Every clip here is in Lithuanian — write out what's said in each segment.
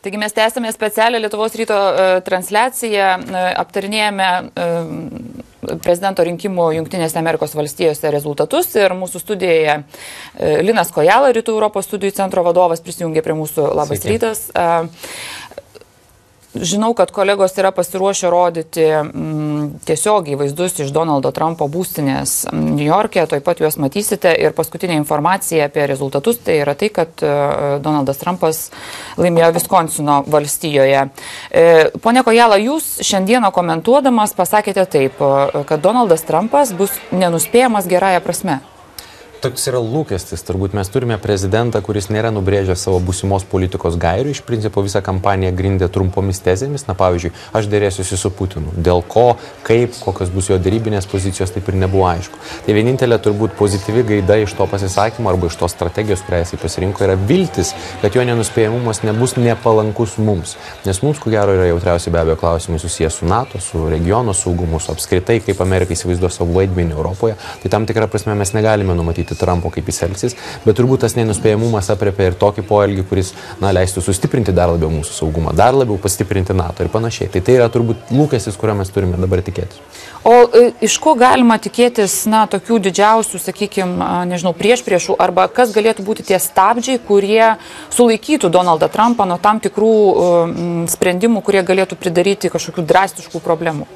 Taigi mes tęsime specialią Lietuvos ryto e, transliaciją, e, aptarinėjame e, prezidento rinkimų Junktinėse Amerikos valstijose rezultatus ir mūsų studijoje Linas Kojala, Rytų Europos studijų centro vadovas, prisijungė prie mūsų. Labas Sveiki. rytas. Žinau, kad kolegos yra pasiruošę rodyti mm, tiesiogiai vaizdus iš Donaldo Trumpo būstinės mm, New York'e, taip pat juos matysite. Ir paskutinė informacija apie rezultatus tai yra tai, kad uh, Donaldas Trumpas laimėjo Viskonsino valstijoje. Uh, Pone Kojala, jūs šiandieną komentuodamas pasakėte taip, uh, kad Donaldas Trumpas bus nenuspėjamas gerąją prasme toks yra lūkestis. Turbūt mes turime prezidentą, kuris nėra nubrėžęs savo būsimos politikos gairių. Iš principo visą kampaniją grindė trumpomis tezėmis. Na, pavyzdžiui, aš dėrėsiuosi su Putinu. Dėl ko, kaip, kokios bus jo darybinės pozicijos, taip ir nebuvo aišku. Tai vienintelė turbūt pozityvi gaida iš to pasisakymo arba iš tos strategijos, kurią jisai pasirinko, yra viltis, kad jo nenuspėjamumas nebus nepalankus mums. Nes mums, ko gero, yra jautriausi be abejo klausimai susijęs su NATO, su regiono saugumu, su apskritai, kaip Amerika įsivaizduoja savo vaidmenį Europoje. Tai tam tikrą prasme mes negalime numatyti pamatyti Trumpo, kaip jis elgsis, bet turbūt tas nenuspėjamumas apriepia ir tokį poelgį, kuris, na, leistų sustiprinti dar labiau mūsų saugumą, dar labiau pastiprinti NATO ir panašiai. Tai tai yra turbūt lūkestis, kurio mes turime dabar tikėtis. O e, iš ko galima tikėtis, na, tokių didžiausių, sakykime, nežinau, prieš priešų, arba kas galėtų būti tie stabdžiai, kurie sulaikytų Donaldą Trumpą nuo tam tikrų uh, sprendimų, kurie galėtų pridaryti kažkokių drastiškų problemų?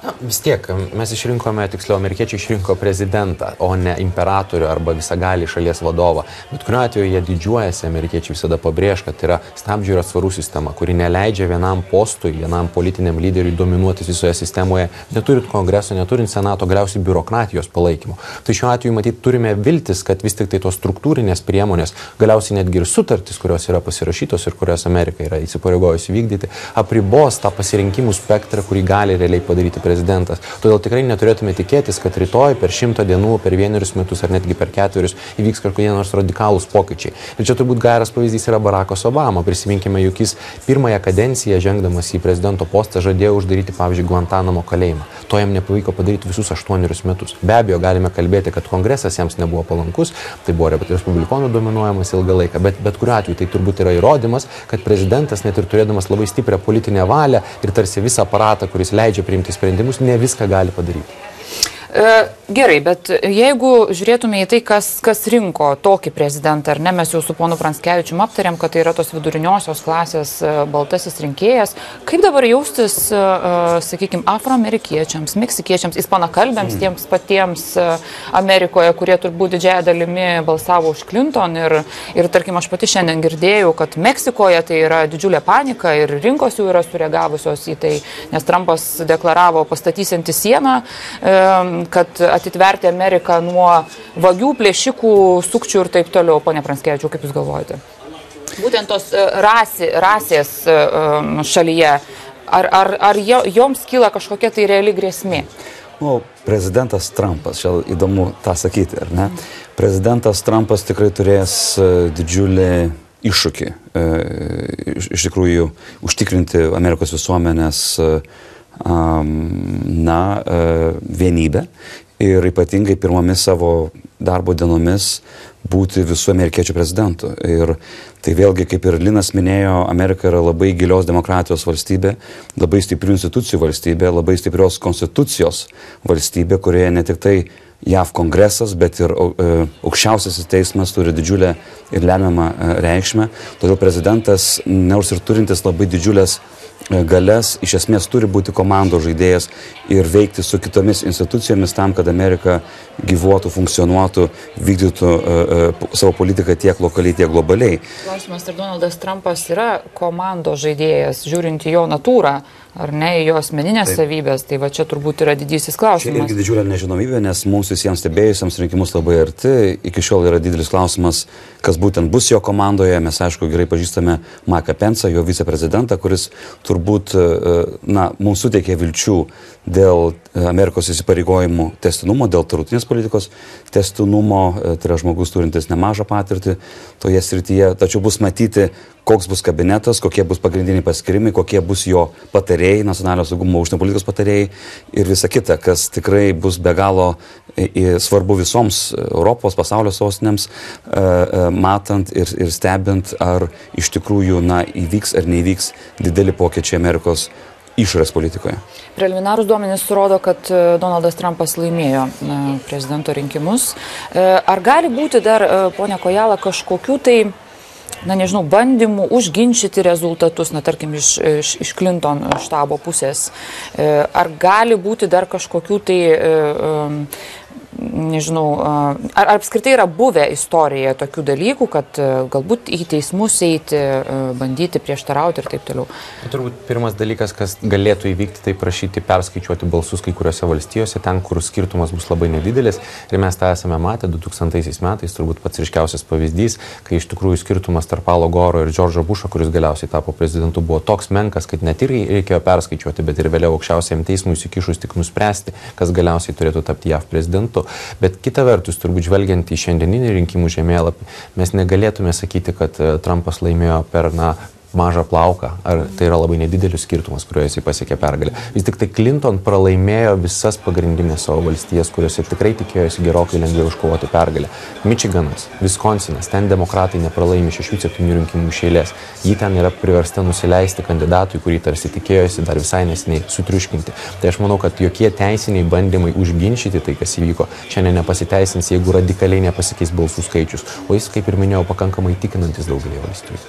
Na, vis tiek, mes išrinkome, tiksliau, amerikiečiai išrinko prezidentą, o ne imperatorių arba visagalį šalies vadovą. Bet kuriuo atveju jie didžiuojasi, amerikiečiai visada pabrėž, kad yra stabdžių ir atsvarų sistema, kuri neleidžia vienam postui, vienam politiniam lyderiui dominuoti visoje sistemoje, neturint kongreso, neturint senato, galiausiai biurokratijos palaikymo. Tai šiuo atveju, matyt, turime viltis, kad vis tik tai tos struktūrinės priemonės, galiausiai netgi ir sutartys, kurios yra pasirašytos ir kurias Amerika yra įsipareigojusi vykdyti, apribos tą pasirinkimų spektrą, kurį gali realiai padaryti prezidentas. Todėl tikrai neturėtume tikėtis, kad rytoj per šimtą dienų, per vienerius metus ar netgi per ketverius įvyks kažkokie nors radikalūs pokyčiai. Ir čia turbūt geras pavyzdys yra Barackas Obama. Prisiminkime, juk jis pirmąją kadenciją žengdamas į prezidento postą žadėjo uždaryti, pavyzdžiui, Guantanamo kalėjimą. To jam nepavyko padaryti visus aštuonerius metus. Be abejo, galime kalbėti, kad kongresas jiems nebuvo palankus, tai buvo respublikonų dominuojamas ilgą laiką, bet bet kuriuo atveju tai turbūt yra įrodymas, kad prezidentas net ir turėdamas labai stiprią politinę valią ir tarsi visą aparatą, kuris leidžia priimti sprendimus, sprendimus, ne viską gali padaryti. E, gerai, bet jeigu žiūrėtume į tai, kas, kas rinko tokį prezidentą, ar ne, mes jau su ponu Pranskevičiu aptarėm, kad tai yra tos viduriniosios klasės e, baltasis rinkėjas, kaip dabar jaustis, e, sakykime, afroamerikiečiams, meksikiečiams, ispanakalbėms, mm. tiems patiems Amerikoje, kurie turbūt didžiąją dalimi balsavo už Clinton ir, ir tarkim, aš pati šiandien girdėjau, kad Meksikoje tai yra didžiulė panika ir rinkos jau yra sureagavusios į tai, nes Trumpas deklaravo pastatysianti sieną kad atitverti Ameriką nuo vagių, plėšikų, sukčių ir taip toliau. Pone Pranskevičiu, kaip Jūs galvojate? Būtent tos e, rasi, rasės e, e, šalyje, ar, ar, ar joms kyla kažkokia tai reali grėsmė? Nu, prezidentas Trumpas, čia įdomu tą sakyti, ar ne? Prezidentas Trumpas tikrai turės didžiulį iššūkį iš, iš tikrųjų užtikrinti Amerikos visuomenės na, e, vienybę ir ypatingai pirmomis savo darbo dienomis būti visų amerikiečių prezidentų. Ir tai vėlgi, kaip ir Linas minėjo, Amerika yra labai gilios demokratijos valstybė, labai stiprių institucijų valstybė, labai stiprios konstitucijos valstybė, kurioje ne tik tai JAV kongresas, bet ir e, aukščiausiasis teismas turi didžiulę ir lemiamą e, reikšmę. Todėl prezidentas, nors ir turintis labai didžiulės galės iš esmės turi būti komandos žaidėjas ir veikti su kitomis institucijomis tam, kad Amerika gyvuotų, funkcionuotų, vykdytų uh, savo politiką tiek lokaliai, tiek globaliai. Klausimas, ar Donaldas Trumpas yra komandos žaidėjas, žiūrint į jo natūrą, ar ne, jo asmeninės Taip. savybės, tai va čia turbūt yra didysis klausimas. Čia irgi didžiulė nežinomybė, nes mums visiems stebėjusiems rinkimus labai arti, iki šiol yra didelis klausimas, kas būtent bus jo komandoje. Mes aišku gerai pažįstame Maiką Pensą, jo viceprezidentą, kuris turbūt, e, na, mums suteikė vilčių dėl Amerikos įsipareigojimų testinumo, dėl tarutinės politikos testinumo, e, tai yra žmogus turintis nemažą patirtį toje srityje, tačiau bus matyti, koks bus kabinetas, kokie bus pagrindiniai paskirimai, kokie bus jo patarėjai, nacionalinio saugumo užsienio politikos patarėjai ir visa kita, kas tikrai bus be galo svarbu visoms Europos, pasaulio sostinėms, matant ir, ir stebint, ar iš tikrųjų na, įvyks ar neįvyks dideli pokyčiai Amerikos išorės politikoje. Preliminarūs duomenys rodo, kad e, Donaldas Trumpas laimėjo prezidento rinkimus. E, ar gali būti dar, e, ponia Kojala, kažkokių tai na nežinau, bandymų užginčyti rezultatus, na tarkim, iš, iš, iš Clinton štabo pusės. Ar gali būti dar kažkokių tai nežinau, ar, ar apskritai yra buvę istorijoje tokių dalykų, kad galbūt į teismus eiti, bandyti prieštarauti ir taip toliau? Turbūt pirmas dalykas, kas galėtų įvykti, tai prašyti perskaičiuoti balsus kai kuriuose valstijose, ten, kur skirtumas bus labai nedidelis. Ir mes tą esame matę 2000 metais, turbūt pats ryškiausias pavyzdys, kai iš tikrųjų skirtumas tarp Alo Goro ir Džordžo Bušo, kuris galiausiai tapo prezidentu, buvo toks menkas, kad net ir reikėjo perskaičiuoti, bet ir vėliau aukščiausiam teismui įsikišus tik nuspręsti, kas galiausiai turėtų tapti JAV prezidentu. Bet kita vertus, turbūt žvelgiant į šiandieninį rinkimų žemėlapį, mes negalėtume sakyti, kad e, Trumpas laimėjo per, na, mažą plauką, ar tai yra labai nedidelis skirtumas, kurioje jisai pasiekė pergalę. Vis tik tai Clinton pralaimėjo visas pagrindinės savo valstijas, kuriuose tikrai tikėjosi gerokai lengviau iškovoti pergalę. Michiganas, Wisconsinas, ten demokratai nepralaimi šešių septynių rinkimų iš eilės. Ji ten yra priversta nusileisti kandidatui, kurį tarsi tikėjosi dar visai nesiniai sutriuškinti. Tai aš manau, kad jokie teisiniai bandymai užginčyti tai, kas įvyko, šiandien nepasiteisins, jeigu radikaliai nepasikeis balsų skaičius. O jis, kaip ir minėjau, pakankamai tikinantis daugelį valstybių.